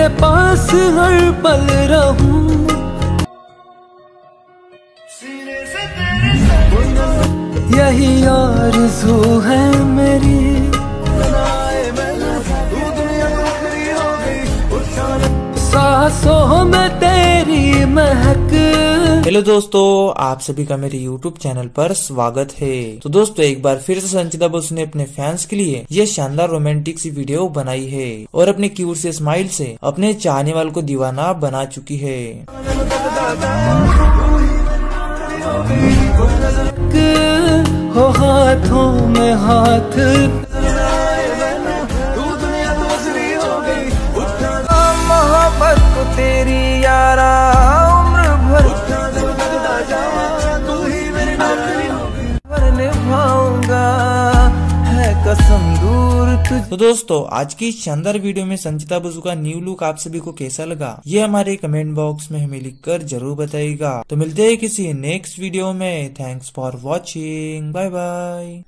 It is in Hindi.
तेरे पास हर पल रहूँ। यही आरज़ू है मेरी। सासों में तेरे हेलो दोस्तों, आप सभी का मेरे यूट्यूब चैनल पर स्वागत है। तो दोस्तों, एक बार फिर से संचिता बोस ने अपने फैंस के लिए ये शानदार रोमांटिक सी वीडियो बनाई है और अपने क्यूट से स्माइल से अपने चाहने वालों को दीवाना बना चुकी है। हो हाथों में हाथ तो दोस्तों, आज की शानदार वीडियो में संचिता बसु का न्यू लुक आप सभी को कैसा लगा? ये हमारे कमेंट बॉक्स में हमें लिखकर ज़रूर बताइएगा। तो मिलते हैं किसी नेक्स्ट वीडियो में। Thanks for watching bye bye